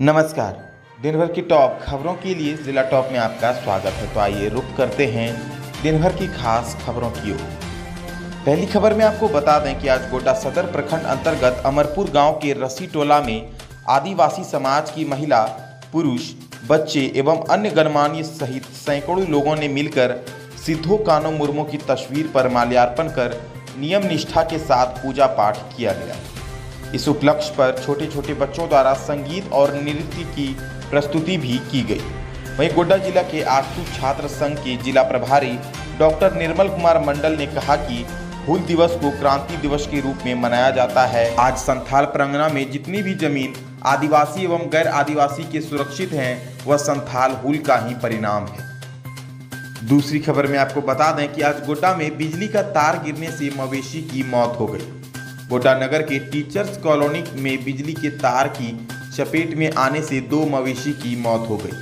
नमस्कार। दिन भर की टॉप खबरों के लिए जिला टॉप में आपका स्वागत है। तो आइए रुक करते हैं दिन भर की खास खबरों की ओर। पहली खबर में आपको बता दें कि आज गोड्डा सदर प्रखंड अंतर्गत अमरपुर गाँव के रसी टोला में आदिवासी समाज की महिला, पुरुष, बच्चे एवं अन्य गणमान्य सहित सैकड़ों लोगों ने मिलकर सिद्धो कानो मुर्मू की तस्वीर पर माल्यार्पण कर नियम निष्ठा के साथ पूजा पाठ किया गया। इस उपलक्ष्य पर छोटे छोटे बच्चों द्वारा संगीत और नृत्य की प्रस्तुति भी की गई। वहीं गोड्डा जिला के आसू छात्र संघ के जिला प्रभारी डॉक्टर निर्मल कुमार मंडल ने कहा कि हूल दिवस को क्रांति दिवस के रूप में मनाया जाता है। आज संथाल प्रंगना में जितनी भी ज़मीन आदिवासी एवं गैर आदिवासी के सुरक्षित हैं, वह संथाल हुल का ही परिणाम है। दूसरी खबर में आपको बता दें कि आज गोड्डा में बिजली का तार गिरने से मवेशी की मौत हो गई। गोड्डा नगर के टीचर्स कॉलोनी में बिजली के तार की चपेट में आने से दो मवेशी की मौत हो गई।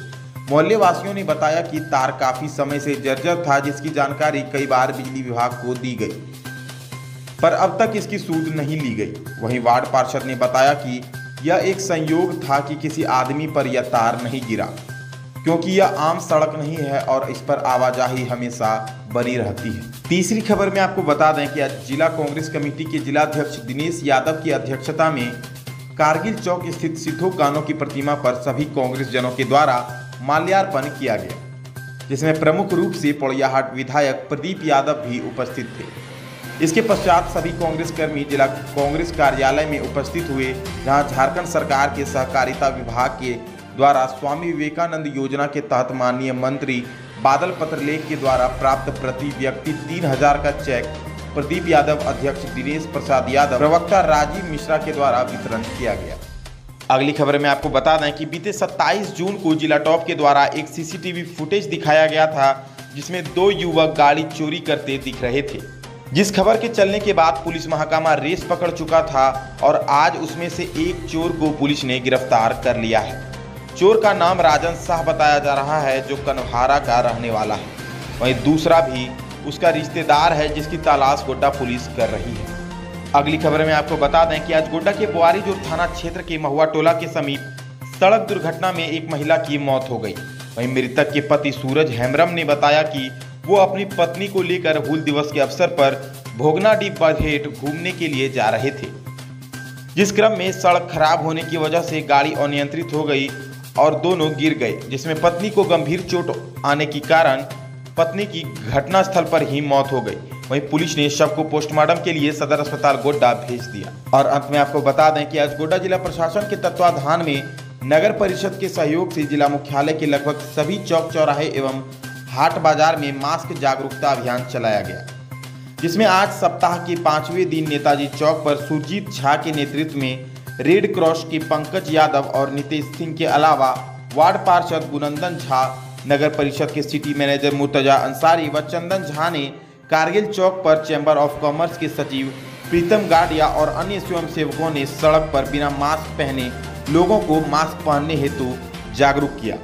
मोहल्ले वासियों ने बताया कि तार काफ़ी समय से जर्जर था, जिसकी जानकारी कई बार बिजली विभाग को दी गई। पर अब तक इसकी सूद नहीं ली गई। वहीं वार्ड पार्षद ने बताया कि यह एक संयोग था कि किसी आदमी पर यह तार नहीं गिरा। क्योंकि यह आम सड़क नहीं है और इस पर आवाजाही हमेशा बनी रहती है। तीसरी खबर में आपको बता दें कि आज जिला कांग्रेस कमेटी के जिलाध्यक्ष दिनेश यादव की अध्यक्षता में कारगिल चौक स्थित सिद्धो कानो की प्रतिमा पर सभी कांग्रेस जनों के द्वारा माल्यार्पण किया गया, जिसमें प्रमुख रूप से पोड़ियाहाट विधायक प्रदीप यादव भी उपस्थित थे। इसके पश्चात सभी कांग्रेस कर्मी जिला कांग्रेस कार्यालय में उपस्थित हुए, जहाँ झारखंड सरकार के सहकारिता विभाग के द्वारा स्वामी विवेकानंद योजना के तहत माननीय मंत्री बादल पत्रलेख के द्वारा प्राप्त प्रति व्यक्ति तीन हज़ार का चेक, प्रदीप यादव अध्यक्ष दिनेश प्रसाद यादव, प्रवक्ता राजीव मिश्रा के द्वारा वितरण किया गया। अगली खबर में आपको बता दें कि बीते 27 जून को जिला टॉप के द्वारा एक सीसीटीवी फुटेज दिखाया गया था, जिसमें दो युवक गाड़ी चोरी करते दिख रहे थे। जिस खबर के चलने के बाद पुलिस महाकामा रेस पकड़ चुका था और आज उसमें से एक चोर को पुलिस ने गिरफ़्तार कर लिया है। चोर का नाम राजन शाह बताया जा रहा है, जो कन्हारा का रहने वाला है। वहीं दूसरा भी उसका रिश्तेदार है, जिसकी तलाश गोड्डा पुलिस कर रही है। अगली खबर में आपको बता दें कि आज गोड्डा के बुआरीजोर थाना क्षेत्र के महुआ टोला के समीप सड़क दुर्घटना में एक महिला की मौत हो गई। वहीं मृतक के पति सूरज हेमरम ने बताया कि वो अपनी पत्नी को लेकर हूल दिवस के अवसर पर भोगना डी बरहेट घूमने के लिए जा रहे थे। जिस क्रम में सड़क खराब होने की वजह से गाड़ी अनियंत्रित हो गई और दोनों गिर गए, जिसमें पत्नी को गंभीर चोट आने के कारण पत्नी की घटनास्थल पर ही मौत हो गई। वहीं पुलिस ने शव को पोस्टमार्टम के लिए सदर अस्पताल गोड्डा भेज दिया। और अंत में आपको बता दें कि आज गोड्डा जिला प्रशासन के तत्वाधान में नगर परिषद के सहयोग से जिला मुख्यालय के लगभग सभी चौक, चौराहे एवं हाट बाज़ार में मास्क जागरूकता अभियान चलाया गया, जिसमें आज सप्ताह के पाँचवें दिन नेताजी चौक पर सुरजीत झा के नेतृत्व में रेड क्रॉस के पंकज यादव और नितेश सिंह के अलावा वार्ड पार्षद गुनंदन झा, नगर परिषद के सिटी मैनेजर मुर्तजा अंसारी व चंदन झा ने कारगिल चौक पर चैम्बर ऑफ़ कॉमर्स के सचिव प्रीतम गाडिया और अन्य स्वयंसेवकों ने सड़क पर बिना मास्क पहने लोगों को मास्क पहनने हेतु जागरूक किया।